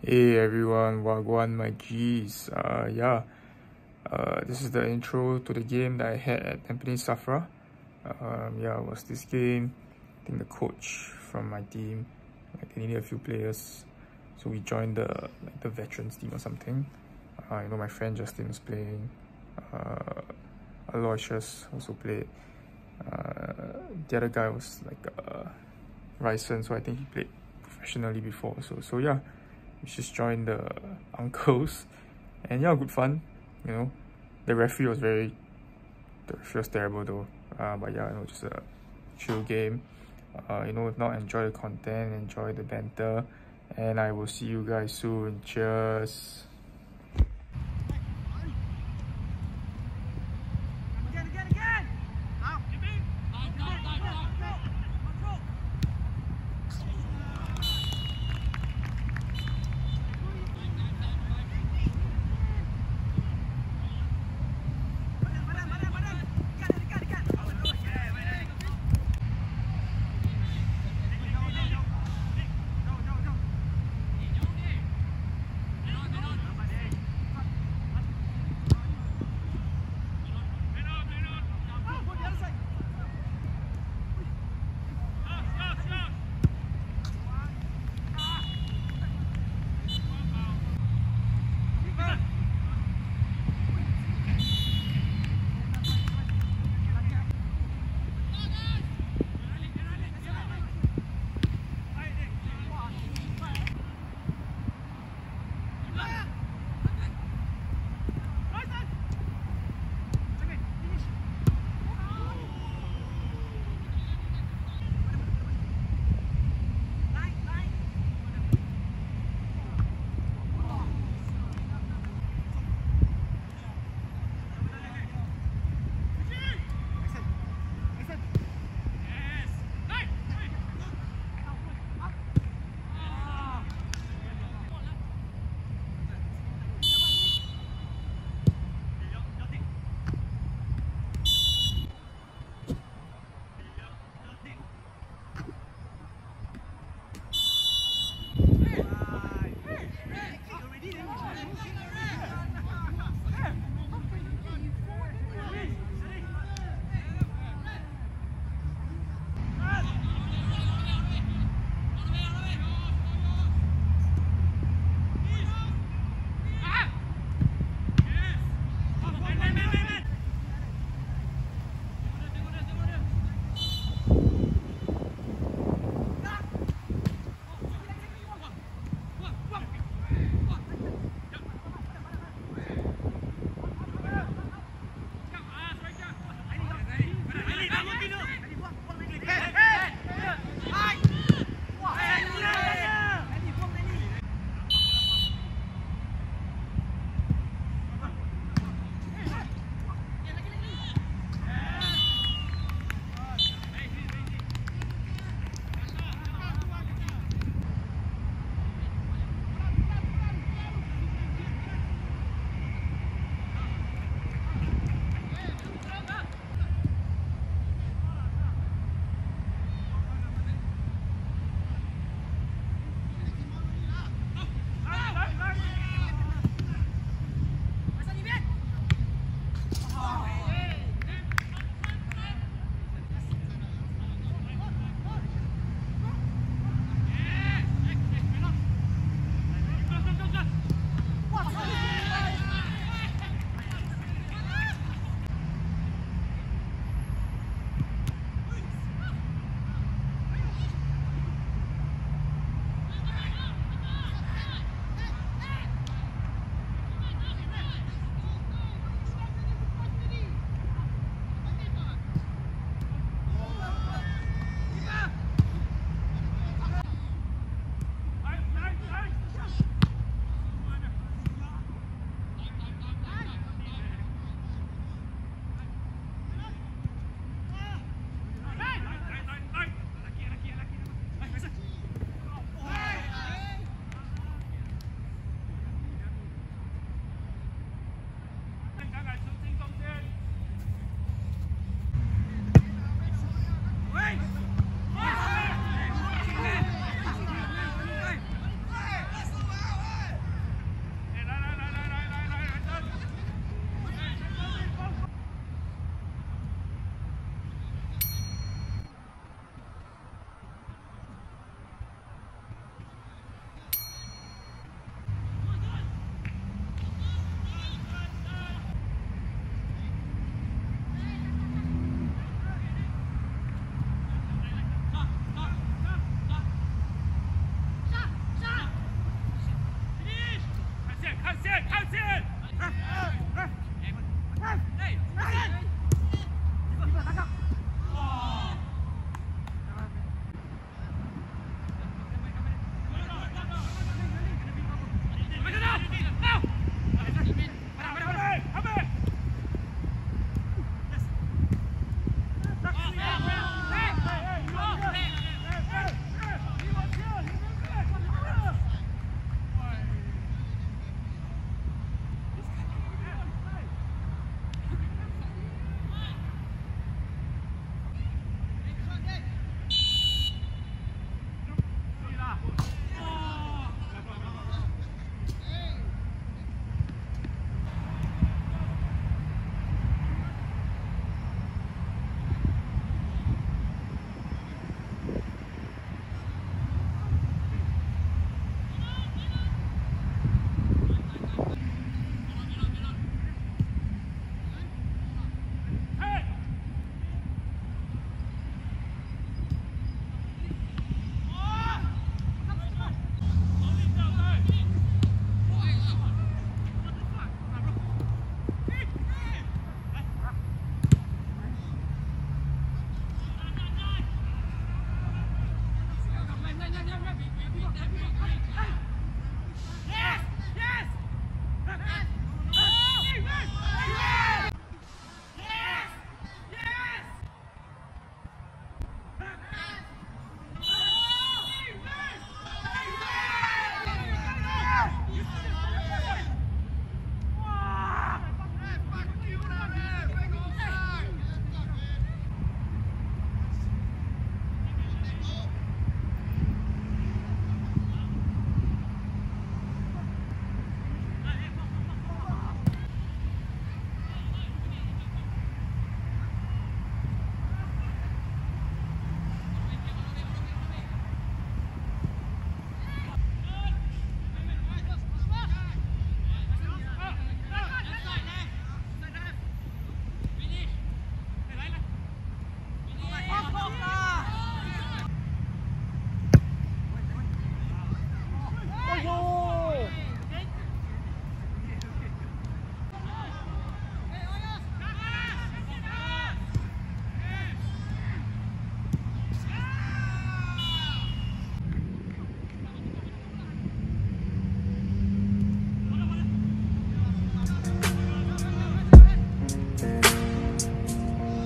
Hey everyone, Wagwan, my G's. Uh, yeah, uh, this is the intro to the game that I had at Tampines Safra. Um, yeah, it was this game. I think the coach from my team, like they needed a few players, so we joined the like the veterans team or something. Uh, you know, my friend Justin was playing. Uh, Aloysius also played. Uh, the other guy was like uh, Ryson, so I think he played professionally before. So so yeah just joined the uncles. And yeah good fun you know. The referee was very the referee was terrible though. Uh, but yeah you know just a chill game. Uh, you know if not enjoy the content enjoy the banter. And i will see you guys soon. Cheers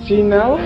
See now?